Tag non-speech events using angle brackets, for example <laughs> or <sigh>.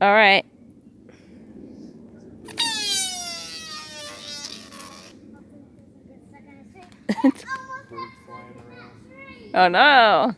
All right. <laughs> oh no.